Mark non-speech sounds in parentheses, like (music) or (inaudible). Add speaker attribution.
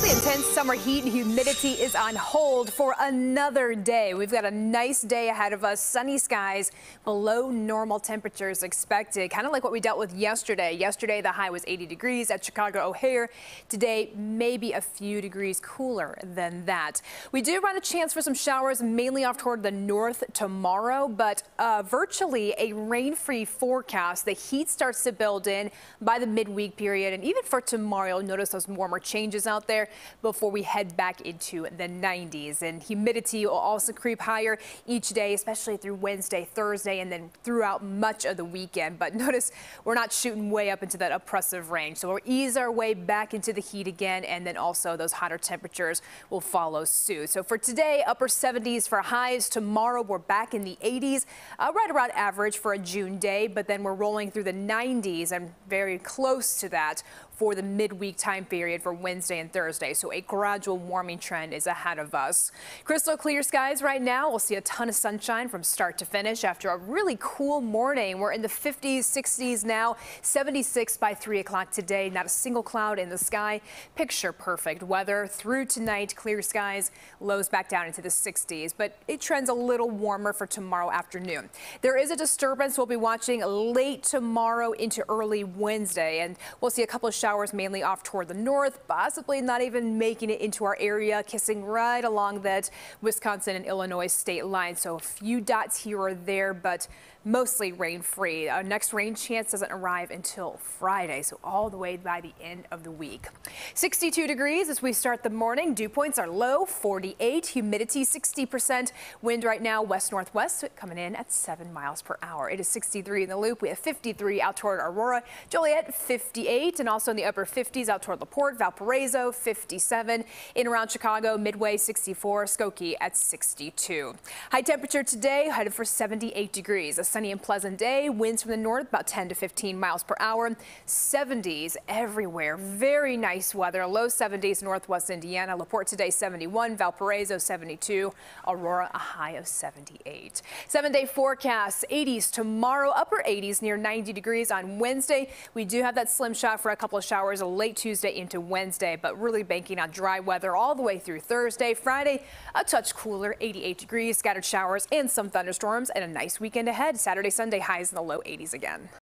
Speaker 1: The intense summer heat and humidity is on hold for another day. We've got a nice day ahead of us. Sunny skies, below normal temperatures expected, kind of like what we dealt with yesterday. Yesterday, the high was 80 degrees at Chicago O'Hare. Today, maybe a few degrees cooler than that. We do run a chance for some showers, mainly off toward the north tomorrow, but uh, virtually a rain-free forecast. The heat starts to build in by the midweek period, and even for tomorrow, you'll notice those warmer changes out there before we head back into the 90s. And humidity will also creep higher each day, especially through Wednesday, Thursday, and then throughout much of the weekend. But (laughs) notice we're not shooting way up into that oppressive range. So we'll ease our way back into the heat again, and then also those hotter temperatures will follow suit. So for today, upper 70s for highs. Tomorrow, we're back in the 80s, uh, right around average for a June day, but then we're rolling through the 90s and very close to that for the midweek time period for Wednesday and Thursday. So a gradual warming trend is ahead of us. Crystal clear skies right now. We'll see a ton of sunshine from start to finish after a really cool morning. We're in the 50s, 60s now, 76 by 3 o'clock today. Not a single cloud in the sky. Picture perfect weather through tonight. Clear skies, lows back down into the 60s, but it trends a little warmer for tomorrow afternoon. There is a disturbance we'll be watching late tomorrow into early Wednesday, and we'll see a couple of showers mainly off toward the north, possibly not even making it into our area, kissing right along that Wisconsin and Illinois state line. So a few dots here or there, but mostly rain free. Our next rain chance doesn't arrive until Friday, so all the way by the end of the week. 62 degrees as we start the morning. Dew points are low, 48. Humidity 60%. Wind right now west northwest coming in at 7 miles per hour. It is 63 in the loop. We have 53 out toward Aurora, Joliet 58, and also the upper 50s out toward LaPorte, Valparaiso 57, in around Chicago, Midway 64, Skokie at 62. High temperature today headed for 78 degrees. A sunny and pleasant day. Winds from the north about 10 to 15 miles per hour. 70s everywhere. Very nice weather. Low 70s northwest Indiana. LaPorte today 71. Valparaiso 72. Aurora a high of 78. Seven day forecast 80s tomorrow. Upper 80s near 90 degrees on Wednesday. We do have that slim shot for a couple of showers a late Tuesday into Wednesday, but really banking on dry weather all the way through Thursday. Friday, a touch cooler, 88 degrees, scattered showers and some thunderstorms, and a nice weekend ahead. Saturday, Sunday highs in the low 80s again.